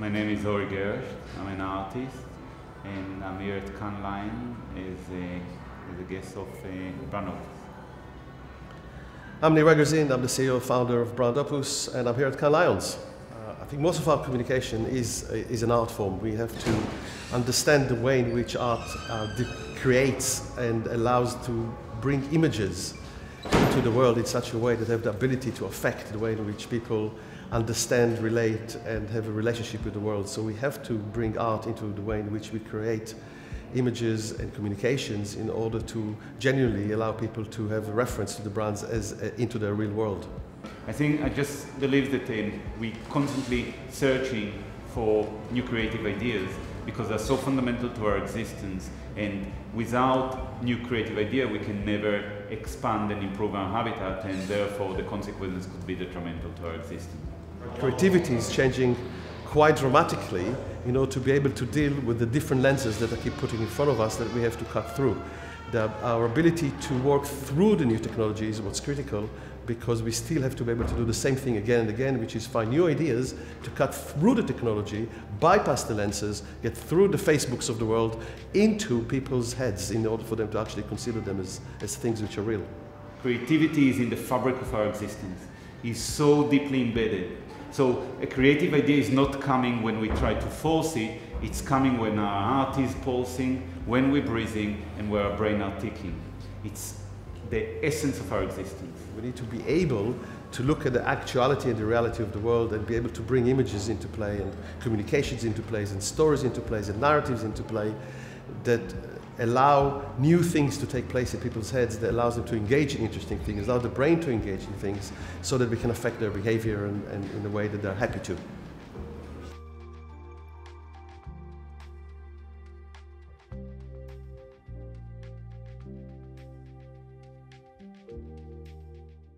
My name is Ori Gersht. I'm an artist, and I'm here at Cannes as a, as a guest of uh, BrandOpus. I'm Nir Wegrzyn, I'm the CEO founder of BrandOpus, and I'm here at Cannes Lions. Uh, I think most of our communication is, is an art form. We have to understand the way in which art uh, creates and allows to bring images into the world in such a way that have the ability to affect the way in which people understand, relate, and have a relationship with the world. So we have to bring art into the way in which we create images and communications in order to genuinely allow people to have a reference to the brands as uh, into their real world. I think I just believe that um, we constantly searching for new creative ideas because they're so fundamental to our existence and without new creative idea we can never expand and improve our habitat and therefore the consequences could be detrimental to our existence. Creativity is changing quite dramatically in order to be able to deal with the different lenses that I keep putting in front of us that we have to cut through. The, our ability to work through the new technology is what's critical because we still have to be able to do the same thing again and again, which is find new ideas to cut through the technology, bypass the lenses, get through the Facebooks of the world into people's heads in order for them to actually consider them as, as things which are real. Creativity is in the fabric of our existence, is so deeply embedded so a creative idea is not coming when we try to force it, it's coming when our heart is pulsing, when we're breathing, and when our brain are ticking. It's the essence of our existence. We need to be able to look at the actuality and the reality of the world and be able to bring images into play and communications into place and stories into place and narratives into play that allow new things to take place in people's heads that allows them to engage in interesting things, allow the brain to engage in things so that we can affect their behavior and, and in a way that they're happy to.